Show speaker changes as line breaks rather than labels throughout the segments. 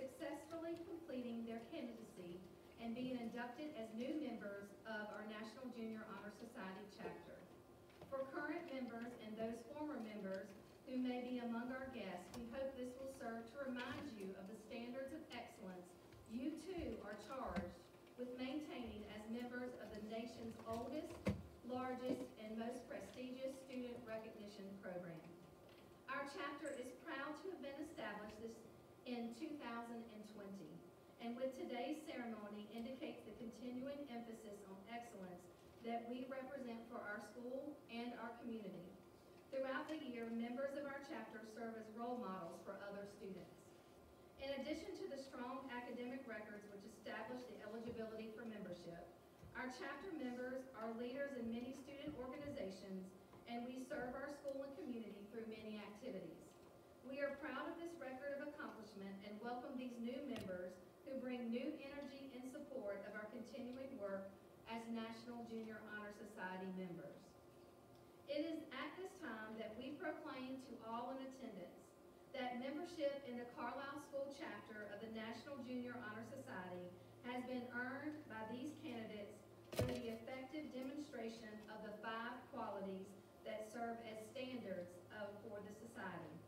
successfully completing their candidacy and being inducted as new members of our National Junior Honor Society chapter. For current members and those former members who may be among our guests, we hope this will serve to remind you of the standards of excellence you too are charged with maintaining as members of the nation's oldest, largest, and most prestigious student recognition program. Our chapter is proud to have been established this in 2020, and with today's ceremony indicates the continuing emphasis on excellence that we represent for our school and our community. Throughout the year, members of our chapter serve as role models for other students. In addition to the strong academic records which establish the eligibility for membership, our chapter members are leaders in many student organizations, and we serve our school and community through many activities. We are proud of this record of accomplishment and welcome these new members who bring new energy in support of our continuing work as National Junior Honor Society members. It is at this time that we proclaim to all in attendance that membership in the Carlisle School chapter of the National Junior Honor Society has been earned by these candidates through the effective demonstration of the five qualities that serve as standards of, for the society.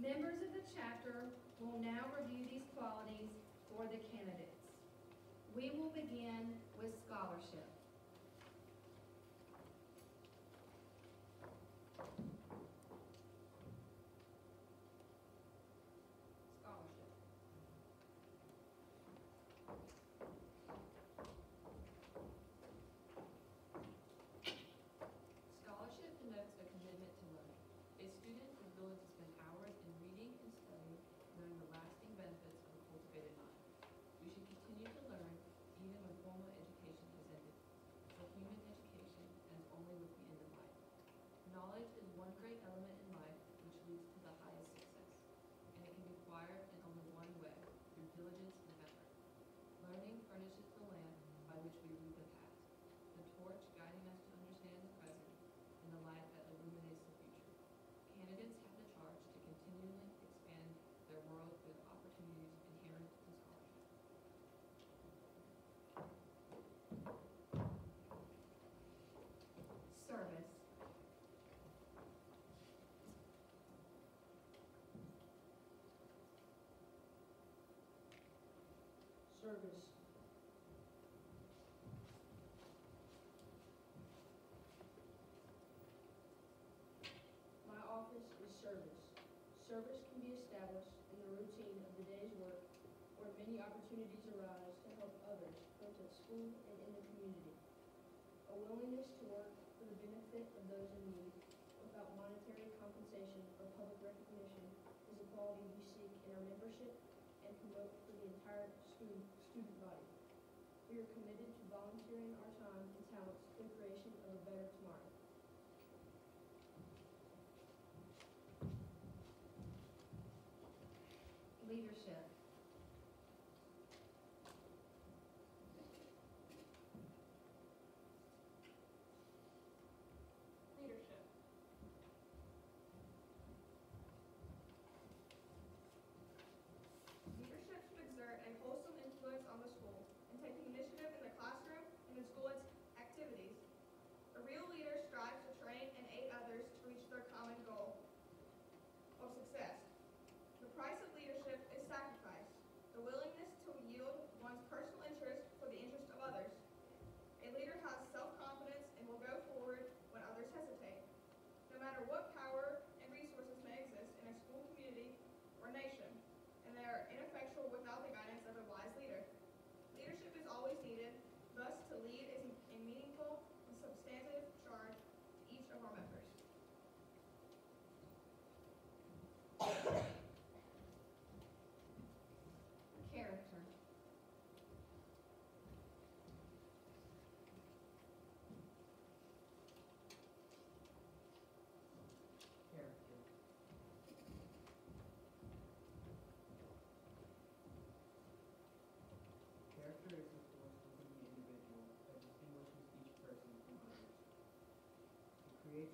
Members of the chapter will now review these qualities for the candidates. We will begin with scholarship. Scholarship.
Scholarship denotes a commitment to learning. A student is willing to spend hours in reading and studying, knowing the lasting benefits of a cultivated mind. We should continue to learn even when formal education has ended. For human education ends only with the end of life. Knowledge is one great element in life which leads to the highest success, and it can be acquired in only one way, through diligence and effort. Learning furnishes the lamp by which we read the past, the torch guiding us to understand the present, and the light that illuminates the future. Candidates have the charge to continually expand their world through the opportunities inherent in scholarship.
Service.
Service. My office is service. Service can be established in the routine of the day's work where many opportunities arise to help others, both at school and in the community. A willingness to work for the benefit of those in need without monetary compensation or public recognition is a quality we seek in our membership and promote for the entire student. Are committed to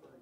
for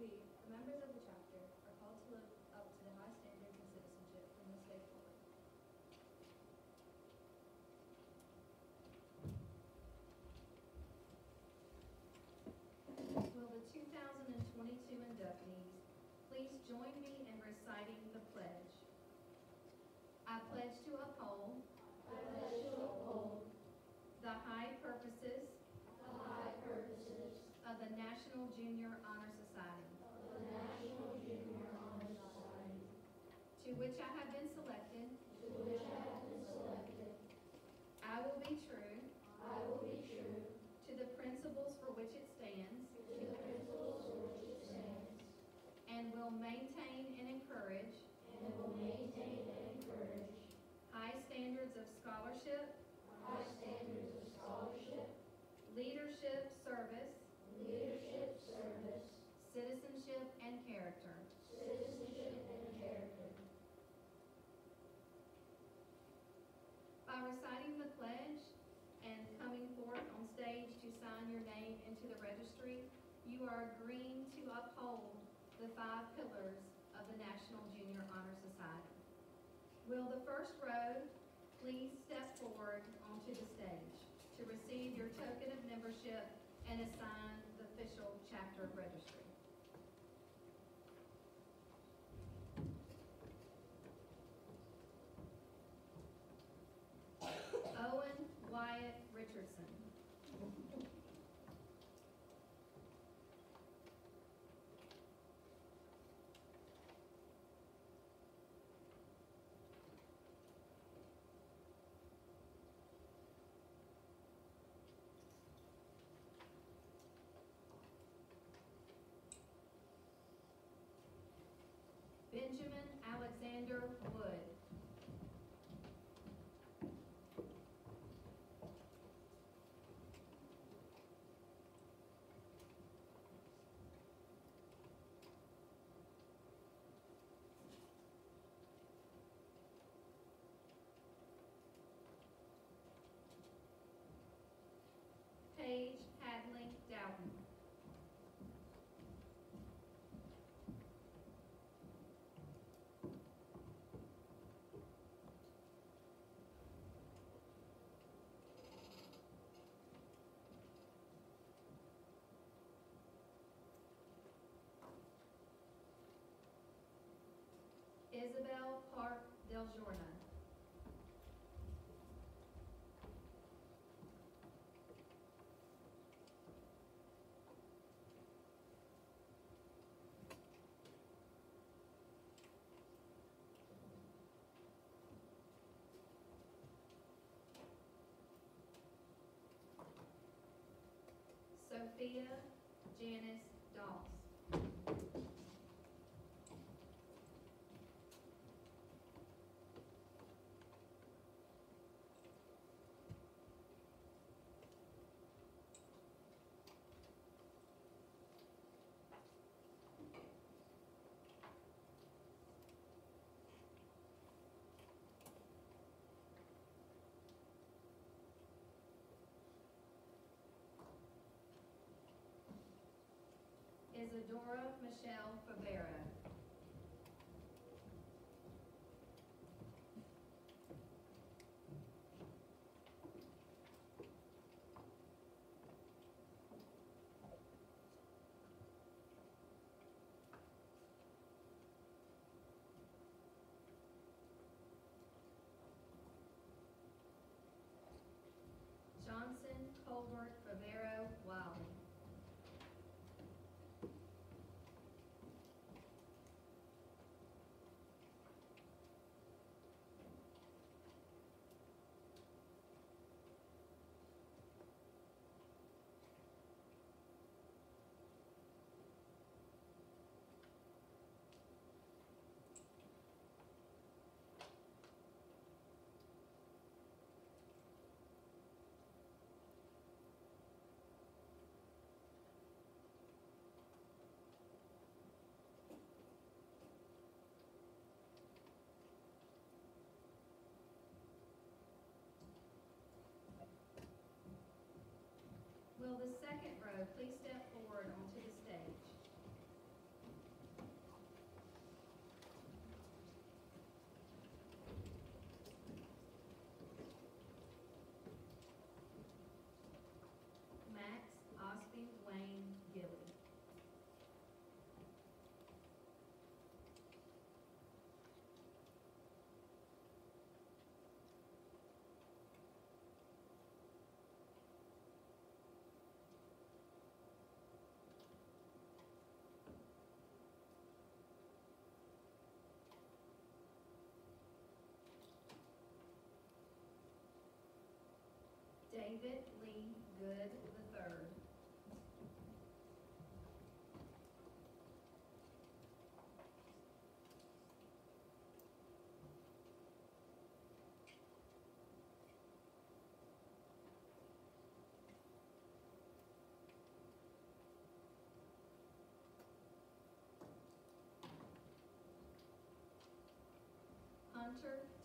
We,
the members of the chapter, are called to live up to the high standards of citizenship from this day forward. Will the 2022 inductees please join me in reciting the pledge? I pledge to uphold the high purposes of the National Junior Honor Society to which I have been selected. I will be true to the principles for which it stands and will maintain and encourage high standards of scholarship, leadership, service, citizenship, and character. By reciting the pledge and coming forth on stage to sign your name into the registry, you are agreeing to uphold the five pillars of the National Junior Honor Society. Will the first row please step forward onto the stage to receive your token of membership and assign the official chapter registry. Benjamin Isabel Park Del Giorno, Sophia Janice Doss. Isadora Michelle Fabera. Tyler Pleastant, David Lee Good III. Hunter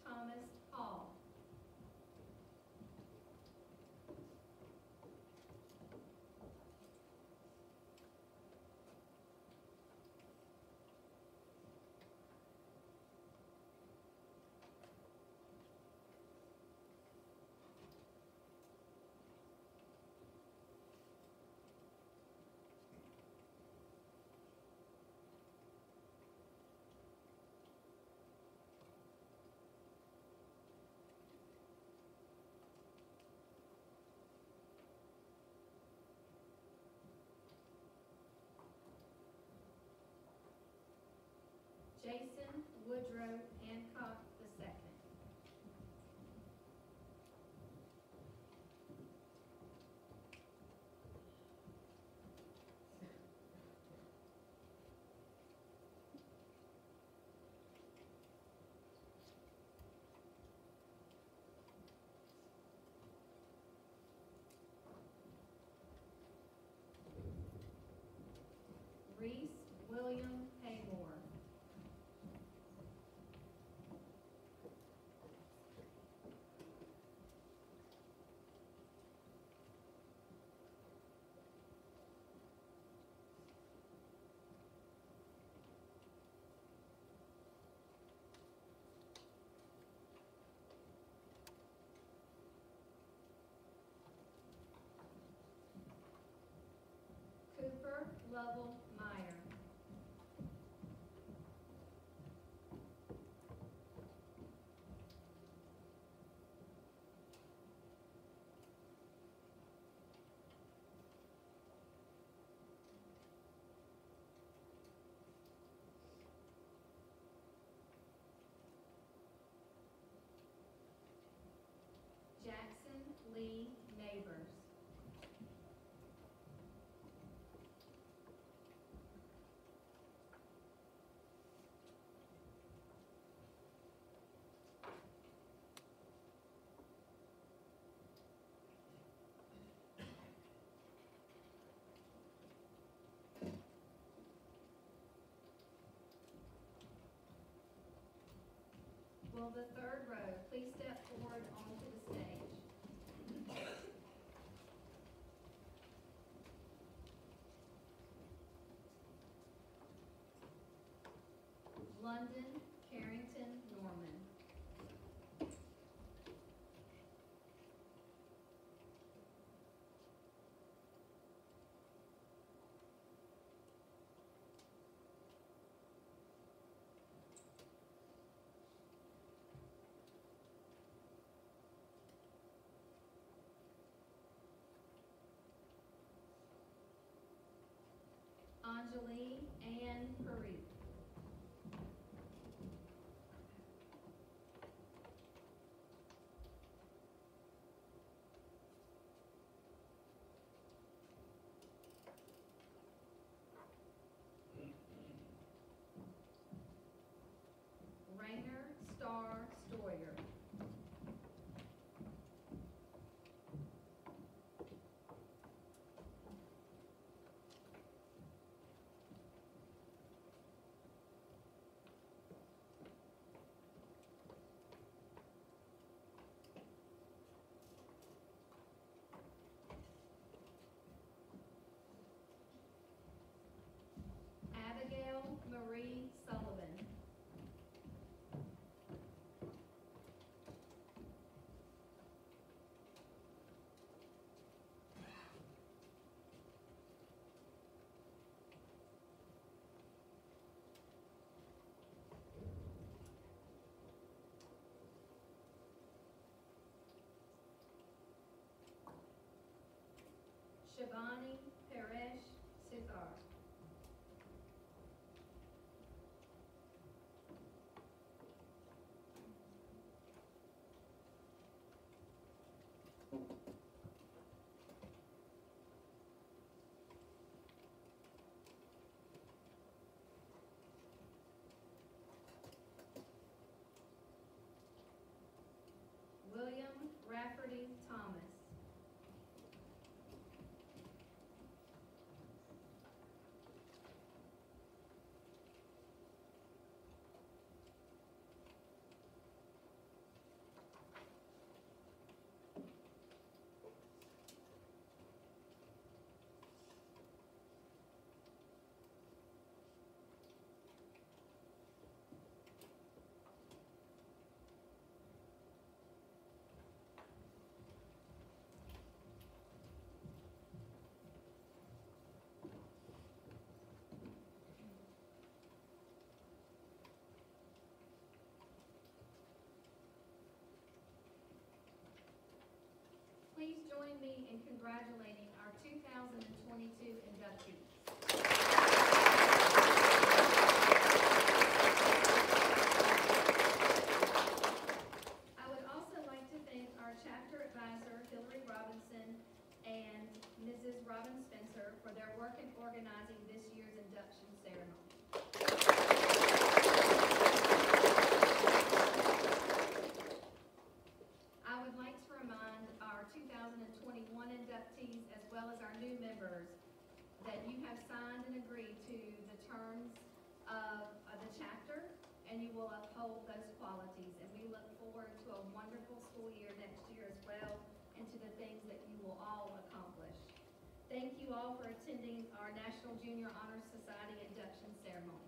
Jason Woodrow Will the third row please step forward onto the stage? London Anjali Shivani Please join me in congratulating our 2022 inductees. I would also like to thank our chapter advisor, Hillary Robinson, and Mrs. Robin Spencer for their work in organizing this year's induction ceremony. I would like to remind our 2021 inductees as well as our new members that you have signed and agreed to the terms of, of the chapter and you will uphold those qualities. And we look forward to a wonderful school year next year as well and to the things that you will all accomplish. Thank you all for attending our National Junior Honor Society induction ceremony.